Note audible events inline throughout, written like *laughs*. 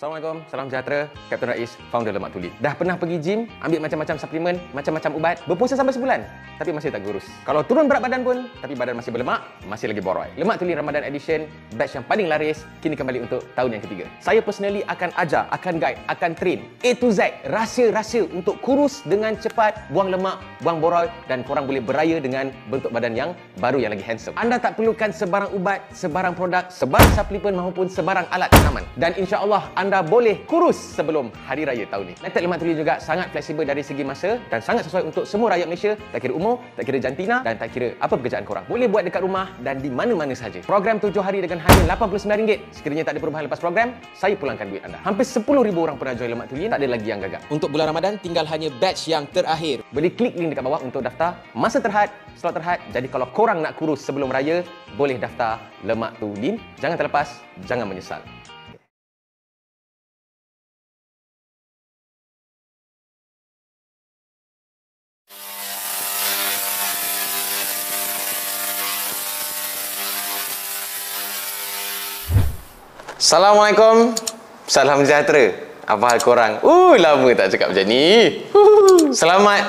Assalamualaikum, salam sejahtera. Kapten Rais, founder Lemak Tuli. Dah pernah pergi gym, ambil macam-macam suplemen, macam-macam ubat, berpuasa sampai sebulan, tapi masih tak kurus. Kalau turun berat badan pun, tapi badan masih berlemak, masih lagi boroi. Lemak Tuli Ramadan Edition, batch yang paling laris, kini kembali untuk tahun yang ketiga. Saya personally akan ajar, akan guide, akan train A to Z, rahsia-rahsia untuk kurus dengan cepat, buang lemak, buang boroi dan korang boleh beraya dengan bentuk badan yang baru yang lagi handsome. Anda tak perlukan sebarang ubat, sebarang produk, sebarang suplemen maupun sebarang alat tanaman. Dan insya-Allah anda boleh kurus sebelum hari raya tahun ini. Method lemak tuli juga sangat fleksibel dari segi masa dan sangat sesuai untuk semua rakyat Malaysia, tak kira umur, tak kira jantina dan tak kira apa pekerjaan korang. Boleh buat dekat rumah dan di mana-mana saja. Program 7 hari dengan hanya RM89. Sekiranya tak ada perubahan lepas program, saya pulangkan duit anda. Hampir 10,000 orang pernah join lemak tuli, tak ada lagi yang gagal. Untuk bulan Ramadan tinggal hanya batch yang terakhir. Boleh klik link dekat bawah untuk daftar masa terhad, slot terhad. Jadi kalau korang nak kurus sebelum raya, boleh daftar lemak tuli. Jangan terlepas, jangan menyesal. Assalamualaikum. Salam sejahtera. Apa hal korang? Uh, lama tak cakap macam ni. Selamat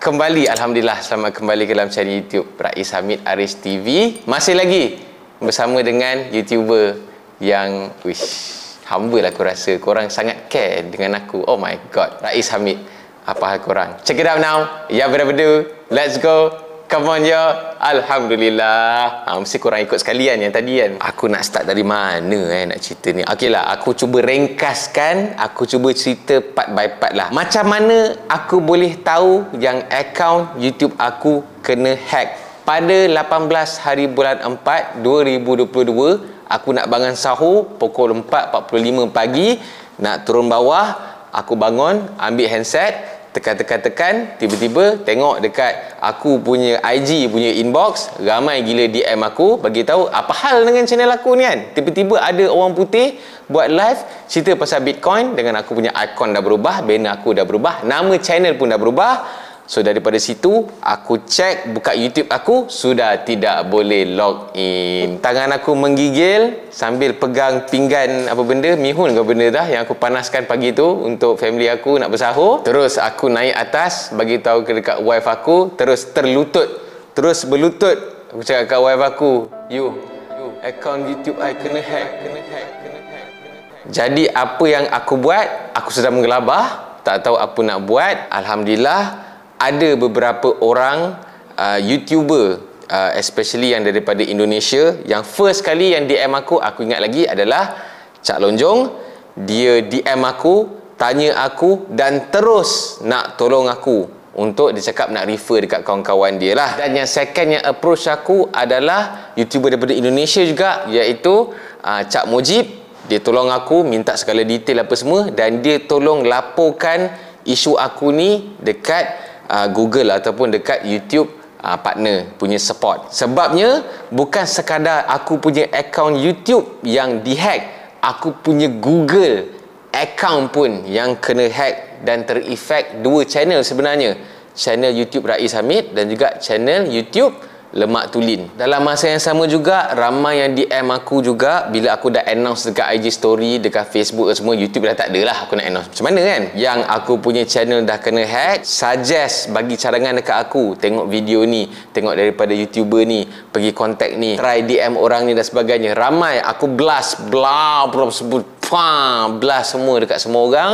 kembali. Alhamdulillah, selamat kembali ke dalam channel YouTube Rais Hamid Aris TV. Masih lagi bersama dengan YouTuber yang wish humble aku rasa. Korang sangat care dengan aku. Oh my god. Rais Hamid. Apa hal korang? Check it out now. Ya, berbeda. Let's go. Come on ya. Alhamdulillah. Ha, mesti korang ikut sekalian yang tadi kan. Aku nak start dari mana eh nak cerita ni. Okey lah, aku cuba ringkaskan. Aku cuba cerita part by part lah. Macam mana aku boleh tahu yang akaun YouTube aku kena hack. Pada 18 hari bulan 4 2022, aku nak bangun sahur pukul 4.45 pagi. Nak turun bawah, aku bangun, ambil handset, tekan-tekan-tekan tiba-tiba tengok dekat aku punya IG punya inbox ramai gila DM aku bagi tahu apa hal dengan channel aku ni kan. Tiba-tiba ada orang putih buat live cerita pasal Bitcoin dengan aku punya icon dah berubah banner aku dah berubah nama channel pun dah berubah So daripada situ aku cek buka YouTube aku sudah tidak boleh log in. Tangan aku menggigil sambil pegang pinggan apa benda mihun ke benda dah yang aku panaskan pagi tu untuk family aku nak bersahur. Terus aku naik atas bagi tahu ke dekat wife aku terus terlutut. Terus berlutut aku cakap kat wife aku, "You, you account YouTube I kena hack, kena hack, kena hack." Jadi apa yang aku buat, aku sudah menggelabah, tak tahu apa nak buat. Alhamdulillah ada beberapa orang uh, YouTuber uh, especially yang daripada Indonesia yang first kali yang DM aku aku ingat lagi adalah Cak Lonjong. Dia DM aku tanya aku dan terus nak tolong aku untuk dia cakap nak refer dekat kawan-kawan dia lah. Dan yang second yang approach aku adalah YouTuber daripada Indonesia juga iaitu uh, Cak Mujib. Dia tolong aku minta segala detail apa semua dan dia tolong laporkan isu aku ni dekat uh, Google ataupun dekat YouTube uh, partner punya support. Sebabnya bukan sekadar aku punya account YouTube yang dihack, aku punya Google account pun yang kena hack dan terefek dua channel sebenarnya. Channel YouTube Rais Hamid dan juga channel YouTube lemak tulin. Dalam masa yang sama juga ramai yang DM aku juga bila aku dah announce dekat IG story, dekat Facebook semua YouTube dah tak ada lah aku nak announce macam mana kan. Yang aku punya channel dah kena hack, suggest bagi cadangan dekat aku tengok video ni, tengok daripada YouTuber ni, pergi contact ni, try DM orang ni dan sebagainya. Ramai aku blast, blah, blah, sebut, blast semua dekat semua orang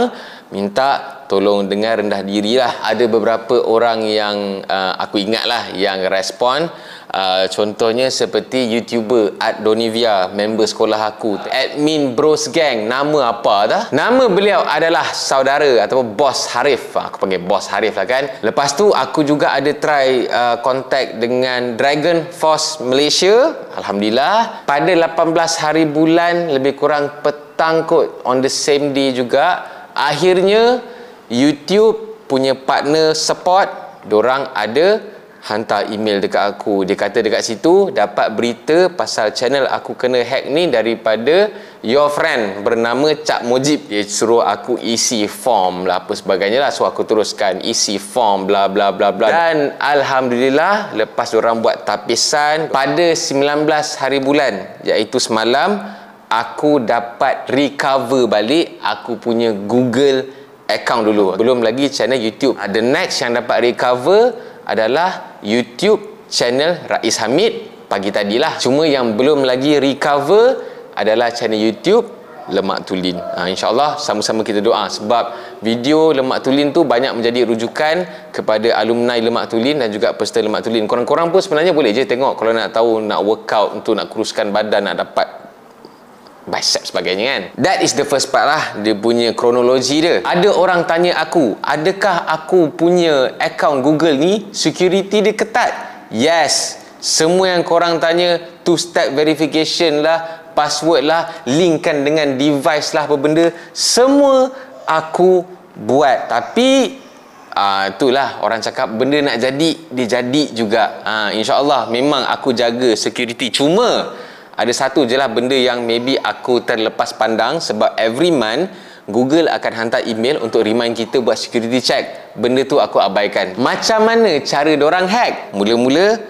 minta tolong dengar rendah diri lah. Ada beberapa orang yang uh, aku ingat lah yang respon. Uh, contohnya seperti youtuber Art Donivia member sekolah aku. Admin bros gang nama apa dah? Nama beliau adalah saudara atau bos Harif. Ah, aku panggil bos Harif lah kan. Lepas tu aku juga ada try uh, contact dengan Dragon Force Malaysia. Alhamdulillah. Pada 18 hari bulan lebih kurang petang kot on the same day juga akhirnya YouTube punya partner support dorang ada hantar email dekat aku. Dia kata dekat situ dapat berita pasal channel aku kena hack ni daripada your friend bernama Cak Mujib. Dia suruh aku isi form lah apa sebagainya lah. So aku teruskan isi form bla bla bla bla. Dan Alhamdulillah lepas orang buat tapisan pada 19 hari bulan iaitu semalam aku dapat recover balik aku punya Google account dulu. Belum lagi channel YouTube. The next yang dapat recover adalah YouTube channel Rais Hamid pagi tadi lah. Cuma yang belum lagi recover adalah channel YouTube Lemak Tulin. Ha, InsyaAllah sama-sama kita doa sebab video Lemak Tulin tu banyak menjadi rujukan kepada alumni Lemak Tulin dan juga peserta Lemak Tulin. Korang-korang pun sebenarnya boleh je tengok kalau nak tahu nak workout untuk nak kuruskan badan nak dapat bicep sebagainya kan. That is the first part lah dia punya kronologi dia. Ada orang tanya aku, adakah aku punya account Google ni security dia ketat? Yes. Semua yang korang tanya two step verification lah password lah linkkan dengan device lah apa benda semua aku buat tapi uh, itulah orang cakap benda nak jadi dia jadi juga uh, insyaAllah memang aku jaga security cuma ada satu je lah benda yang maybe aku terlepas pandang sebab every month Google akan hantar email untuk remind kita buat security check. Benda tu aku abaikan. Macam mana cara orang hack? Mula-mula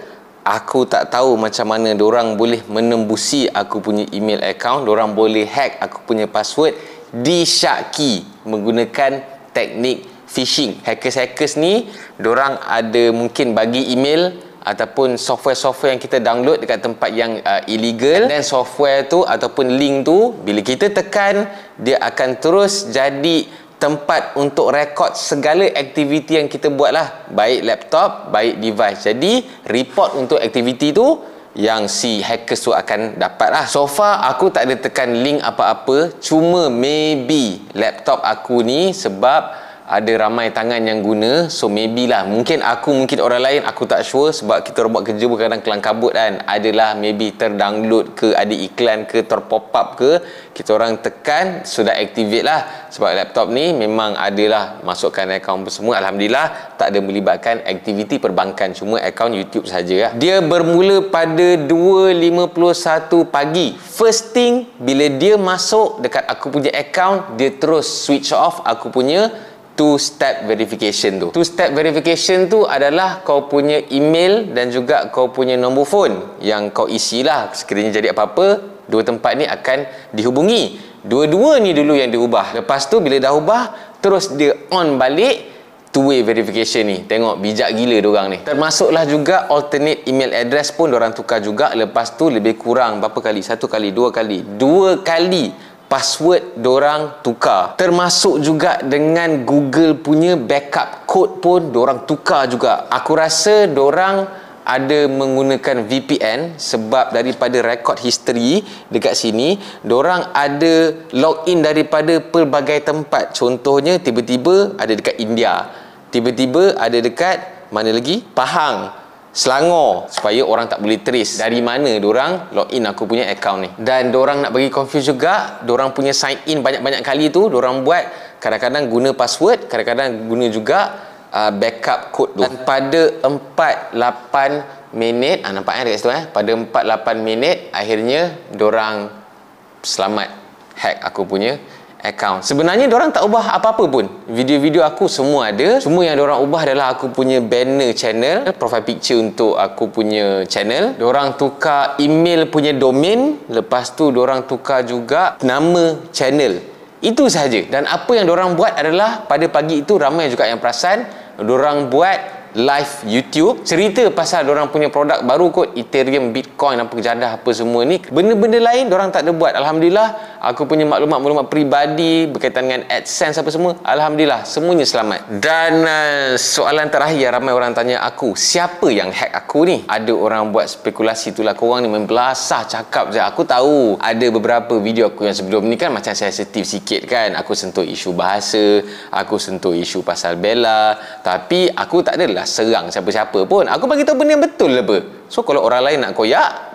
aku tak tahu macam mana orang boleh menembusi aku punya email account. Orang boleh hack aku punya password di Sharky menggunakan teknik phishing. Hackers-hackers ni orang ada mungkin bagi email ataupun software-software yang kita download dekat tempat yang uh, illegal dan software tu ataupun link tu bila kita tekan dia akan terus jadi tempat untuk rekod segala aktiviti yang kita buat lah baik laptop, baik device. Jadi report untuk aktiviti tu yang si hackers tu akan dapat lah so far aku tak ada tekan link apa-apa. Cuma maybe laptop aku ni sebab ada ramai tangan yang guna so maybe lah. Mungkin aku mungkin orang lain aku tak sure sebab kita orang buat kerja pun kadang kelang kabut kan. Adalah maybe terdownload ke ada iklan ke terpop up ke kita orang tekan sudah activate lah. Sebab laptop ni memang adalah masukkan akaun semua. Alhamdulillah tak ada melibatkan aktiviti perbankan cuma akaun YouTube saja lah. Dia bermula pada 2.51 pagi. First thing bila dia masuk dekat aku punya akaun dia terus switch off aku punya two step verification tu. Two step verification tu adalah kau punya email dan juga kau punya nombor phone yang kau isilah sekiranya jadi apa-apa, dua tempat ni akan dihubungi. Dua-dua ni dulu yang diubah. Lepas tu bila dah ubah, terus dia on balik two way verification ni. Tengok bijak gila diorang ni. Termasuklah juga alternate email address pun diorang tukar juga. Lepas tu lebih kurang berapa kali? Satu kali, dua kali. Dua kali password dorang tukar. Termasuk juga dengan Google punya backup code pun dorang tukar juga. Aku rasa dorang ada menggunakan VPN sebab daripada record history dekat sini dorang ada login daripada pelbagai tempat. Contohnya tiba-tiba ada dekat India tiba-tiba ada dekat mana lagi? Pahang Selangor supaya orang tak boleh trace dari mana orang login aku punya account ni. Dan orang nak bagi confuse juga, orang punya sign in banyak-banyak kali tu orang buat kadang-kadang guna password, kadang-kadang guna juga uh, backup code tu. Dan pada 48 minit, ah nampak eh dekat situ eh, pada 48 minit akhirnya orang selamat hack aku punya account. Sebenarnya orang tak ubah apa-apa pun. Video-video aku semua ada. Semua yang orang ubah adalah aku punya banner channel, profile picture untuk aku punya channel. Orang tukar email punya domain, lepas tu orang tukar juga nama channel. Itu sahaja. Dan apa yang orang buat adalah pada pagi itu ramai juga yang perasan, orang buat live YouTube cerita pasal orang punya produk baru kot Ethereum, Bitcoin apa kejadah apa semua ni. Benda-benda lain orang tak ada buat. Alhamdulillah aku punya maklumat-maklumat peribadi berkaitan dengan AdSense apa semua Alhamdulillah semuanya selamat. Dan uh, soalan terakhir ramai orang tanya aku siapa yang hack aku ni? Ada orang buat spekulasi itulah korang ni membelasah cakap je. Aku tahu ada beberapa video aku yang sebelum ni kan macam sensitif sikit kan. Aku sentuh isu bahasa aku sentuh isu pasal Bella. Tapi aku tak adalah lah serang siapa-siapa pun. Aku bagi tahu benda yang betul apa. So kalau orang lain nak koyak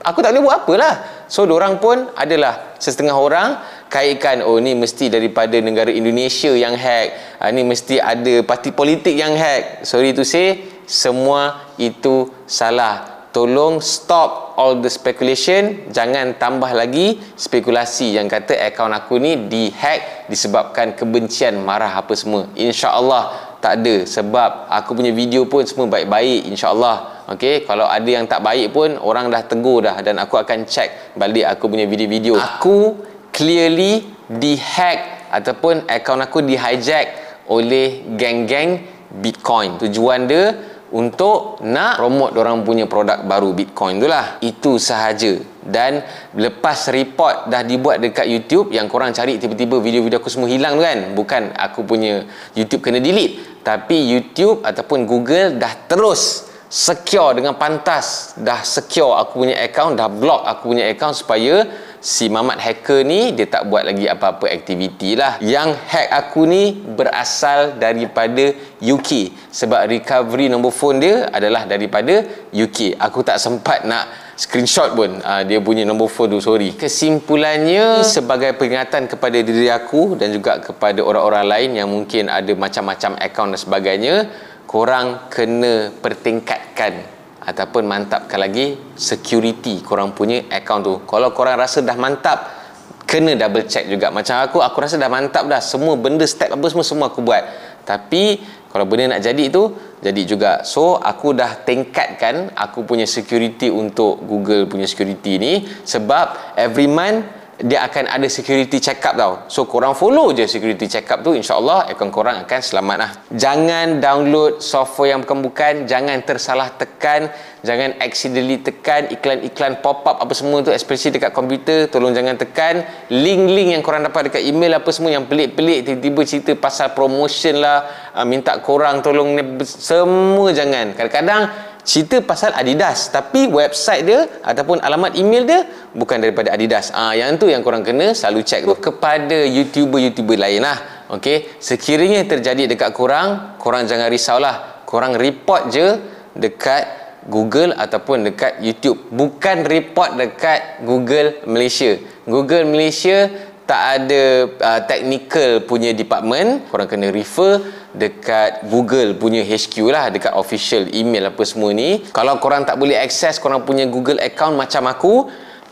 aku tak boleh buat apalah. So orang pun adalah setengah orang kaitkan oh ni mesti daripada negara Indonesia yang hack. Ha, ni mesti ada parti politik yang hack. Sorry to say semua itu salah. Tolong stop all the speculation. Jangan tambah lagi spekulasi yang kata akaun aku ni dihack disebabkan kebencian marah apa semua. Insyaallah tak ada sebab aku punya video pun semua baik-baik insyaallah Okey, kalau ada yang tak baik pun orang dah tegur dah dan aku akan check balik aku punya video-video. Aku clearly dihack ataupun akaun aku di hijack oleh geng-geng Bitcoin. Tujuan dia untuk nak promote orang punya produk baru Bitcoin tu lah. Itu sahaja. Dan lepas report dah dibuat dekat YouTube yang korang cari tiba-tiba video-video aku semua hilang kan. Bukan aku punya YouTube kena delete. Tapi YouTube ataupun Google dah terus secure dengan pantas. Dah secure aku punya account, dah block aku punya account supaya si Mamat hacker ni dia tak buat lagi apa-apa aktiviti lah. Yang hack aku ni berasal daripada UK sebab recovery nombor phone dia adalah daripada UK aku tak sempat nak screenshot pun uh, dia punya nombor phone tu sorry. Kesimpulannya sebagai peringatan kepada diri aku dan juga kepada orang-orang lain yang mungkin ada macam-macam account dan sebagainya korang kena pertingkatkan ataupun mantapkan lagi security korang punya account tu. Kalau korang rasa dah mantap kena double check juga. Macam aku aku rasa dah mantap dah. Semua benda step apa semua semua aku buat. Tapi kalau benda nak jadi tu jadi juga. So aku dah tingkatkan aku punya security untuk Google punya security ni sebab every month dia akan ada security check up tau. So korang follow je security check up tu insyaAllah akaun korang akan selamat lah. Jangan download software yang bukan-bukan jangan tersalah tekan jangan accidentally tekan iklan-iklan pop up apa semua tu especially dekat komputer tolong jangan tekan. Link-link yang korang dapat dekat email apa semua yang pelik-pelik tiba-tiba cerita pasal promotion lah uh, minta korang tolong semua jangan. Kadang-kadang cerita pasal Adidas tapi website dia ataupun alamat email dia bukan daripada Adidas. Ah yang tu yang korang kena selalu check tu. Kepada youtuber-youtuber lain lah ok sekiranya terjadi dekat korang korang jangan risaulah. Korang report je dekat Google ataupun dekat YouTube. Bukan report dekat Google Malaysia. Google Malaysia tak ada uh, technical punya department. Korang kena refer dekat Google punya HQ lah dekat official email apa semua ni. Kalau korang tak boleh access korang punya Google account macam aku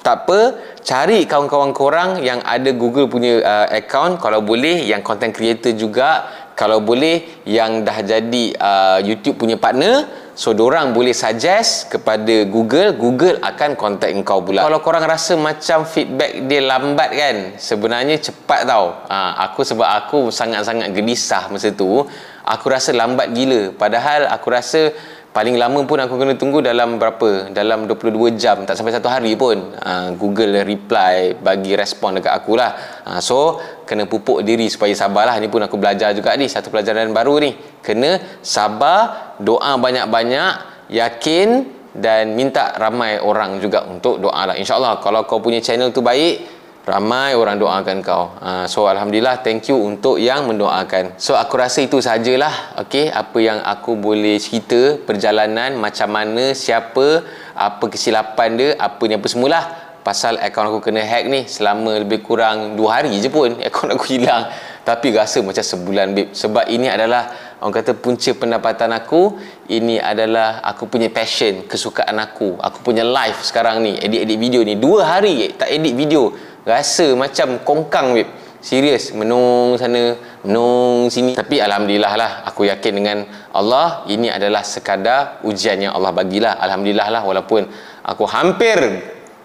tak apa. Cari kawan-kawan korang yang ada Google punya uh, account. Kalau boleh yang content creator juga. Kalau boleh yang dah jadi uh, YouTube punya partner So orang boleh suggest kepada Google, Google akan contact engkau pula. Kalau korang rasa macam feedback dia lambat kan, sebenarnya cepat tau. Ha, aku sebab aku sangat-sangat gelisah masa tu, aku rasa lambat gila. Padahal aku rasa paling lama pun aku kena tunggu dalam berapa? Dalam 22 jam tak sampai satu hari pun uh, Google reply bagi respon dekat aku lah uh, so kena pupuk diri supaya sabarlah. Ni pun aku belajar juga ni satu pelajaran baru ni. Kena sabar doa banyak-banyak yakin dan minta ramai orang juga untuk doa lah. insyaAllah kalau kau punya channel tu baik ramai orang doakan kau. Uh, so Alhamdulillah thank you untuk yang mendoakan. So aku rasa itu sajalah okay, apa yang aku boleh cerita perjalanan macam mana siapa apa kesilapan dia apa ni apa semulah pasal akaun aku kena hack ni selama lebih kurang 2 hari je pun *laughs* akaun aku hilang. Tapi rasa macam sebulan babe. Sebab ini adalah orang kata punca pendapatan aku. Ini adalah aku punya passion kesukaan aku. Aku punya life sekarang ni edit-edit video ni. 2 hari tak edit video rasa macam kongkang web serius menung sana menung sini. Tapi alhamdulillah lah aku yakin dengan Allah ini adalah sekadar ujian yang Allah bagilah. Alhamdulillah lah walaupun aku hampir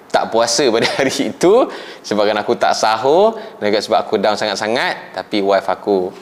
tak puasa pada *laughs* hari itu sebabkan aku tak sahur dan sebab aku down sangat-sangat tapi wife aku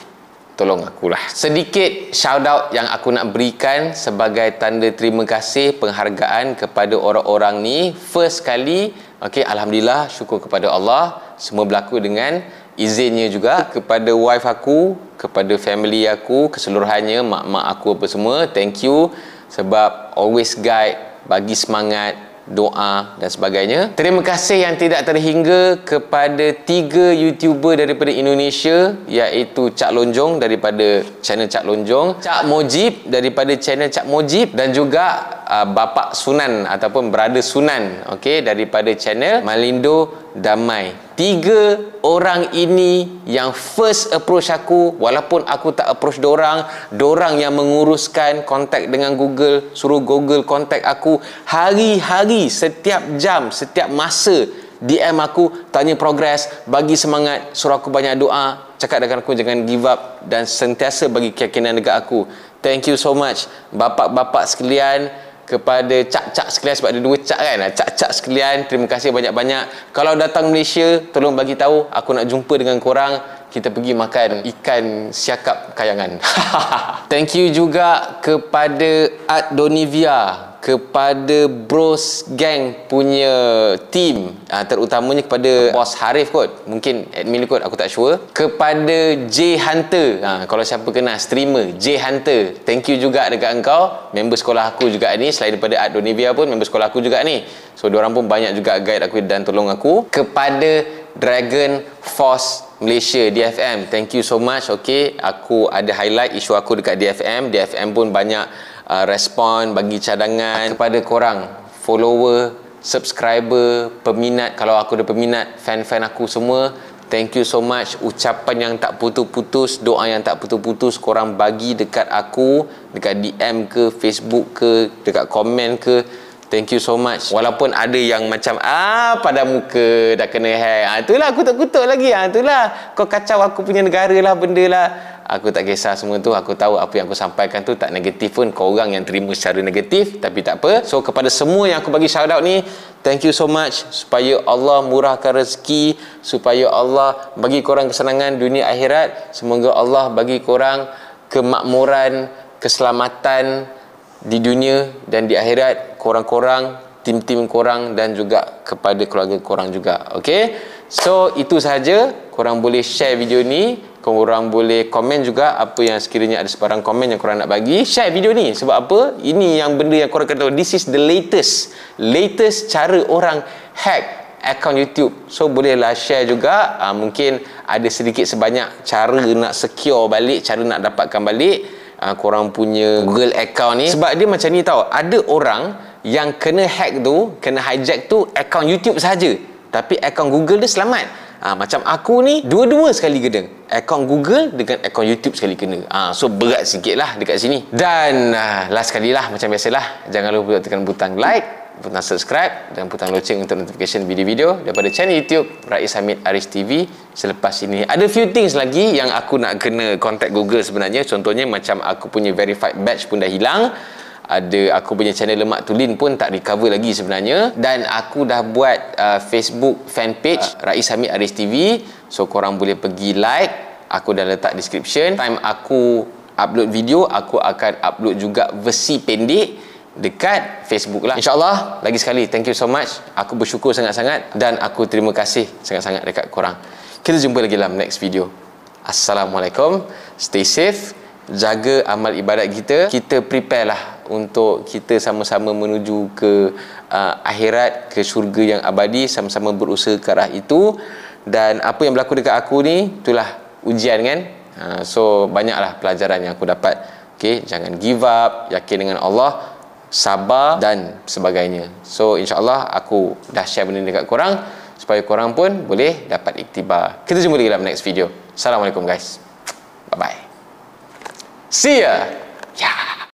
tolong akulah. Sedikit shout out yang aku nak berikan sebagai tanda terima kasih penghargaan kepada orang-orang ni. First kali Okey, alhamdulillah syukur kepada Allah semua berlaku dengan izinnya juga kepada wife aku, kepada family aku keseluruhannya, mak-mak aku apa semua. Thank you sebab always guide, bagi semangat doa dan sebagainya. Terima kasih yang tidak terhingga kepada tiga YouTuber daripada Indonesia iaitu Cak Lonjong daripada channel Cak Lonjong, Cak Mojib daripada channel Cak Mojib dan juga uh, Bapak Sunan ataupun Brother Sunan okey daripada channel Malindo Damai. Tiga orang ini yang first approach aku walaupun aku tak approach dorang dorang yang menguruskan kontak dengan Google suruh Google kontak aku. Hari-hari setiap jam setiap masa DM aku tanya progress bagi semangat suruh aku banyak doa. Cakap dengan aku jangan give up dan sentiasa bagi keyakinan dekat aku. Thank you so much bapak-bapak sekalian kepada cak-cak sekalian sebab ada dua cak kan. Cak-cak sekalian terima kasih banyak-banyak. Kalau datang Malaysia tolong bagi tahu aku nak jumpa dengan korang. Kita pergi makan ikan siakap kayangan. *laughs* Thank you juga kepada Art Donivia kepada Bros Gang punya team uh, terutamanya kepada Bos Harif kot. Mungkin admin kot aku tak sure. Kepada J Hunter. Uh, kalau siapa kenal streamer J Hunter. Thank you juga dekat engkau. Member sekolah aku juga ni selain daripada Art Donivia pun member sekolah aku juga ni. So diorang pun banyak juga guide aku dan tolong aku. Kepada Dragon Force Malaysia DFM thank you so much. Okay aku ada highlight isu aku dekat DFM DFM pun banyak uh, respon bagi cadangan kepada korang. Follower subscriber peminat. Kalau aku ada peminat fan-fan aku semua thank you so much. Ucapan yang tak putus-putus doa yang tak putus-putus korang bagi dekat aku dekat DM ke Facebook ke dekat komen ke Thank you so much. Walaupun ada yang macam ah pada muka dah kena hack. Ah itulah aku tak kutuk lagi. Ah itulah kau kacau aku punya negara lah benda lah. Aku tak kisah semua tu. Aku tahu apa yang aku sampaikan tu tak negatif pun. Kau orang yang terima secara negatif tapi tak apa. So kepada semua yang aku bagi shout out ni, thank you so much supaya Allah murahkan rezeki, supaya Allah bagi korang kesenangan dunia akhirat. Semoga Allah bagi korang kemakmuran, keselamatan di dunia dan di akhirat korang-korang tim-tim korang dan juga kepada keluarga korang juga okey so itu sahaja. Korang boleh share video ni. Korang boleh komen juga apa yang sekiranya ada sebarang komen yang korang nak bagi. Share video ni. Sebab apa? Ini yang benda yang korang kata this is the latest. Latest cara orang hack akaun YouTube. So bolehlah share juga. Uh, mungkin ada sedikit sebanyak cara nak secure balik cara nak dapatkan balik uh, korang punya Google account ni. Sebab dia macam ni tau ada orang yang kena hack tu kena hijack tu akaun YouTube saja tapi akaun Google dia selamat. Ha, macam aku ni dua-dua sekali kena akaun Google dengan akaun YouTube sekali kena. Ha, so berat sikit lah dekat sini. Dan last sekali lah macam biasalah. Jangan lupa tekan butang like butang subscribe dan butang loceng untuk notification video-video daripada channel YouTube Rais Hamid Aris TV selepas ini ada few things lagi yang aku nak kena contact Google sebenarnya. Contohnya macam aku punya verified badge pun dah hilang. Ada aku punya channel lemak tulin pun tak recover lagi sebenarnya. Dan aku dah buat uh, Facebook fan page uh, Rais Hamid Aris TV so korang boleh pergi like. Aku dah letak description. Time aku upload video aku akan upload juga versi pendek dekat Facebook lah. InsyaAllah lagi sekali thank you so much. Aku bersyukur sangat-sangat dan aku terima kasih sangat-sangat dekat korang. Kita jumpa lagi dalam next video. Assalamualaikum. Stay safe. Jaga amal ibadat kita. Kita prepare lah untuk kita sama-sama menuju ke uh, akhirat ke syurga yang abadi sama-sama berusaha ke arah itu. Dan apa yang berlaku dekat aku ni itulah ujian kan? Uh, so banyaklah pelajaran yang aku dapat. Okey jangan give up. Yakin dengan Allah sabar dan sebagainya. So insyaallah aku dah share benda ni dekat korang supaya korang pun boleh dapat iktibar. Kita jumpa lagi dalam next video. Assalamualaikum guys. Bye bye see ya. Yeah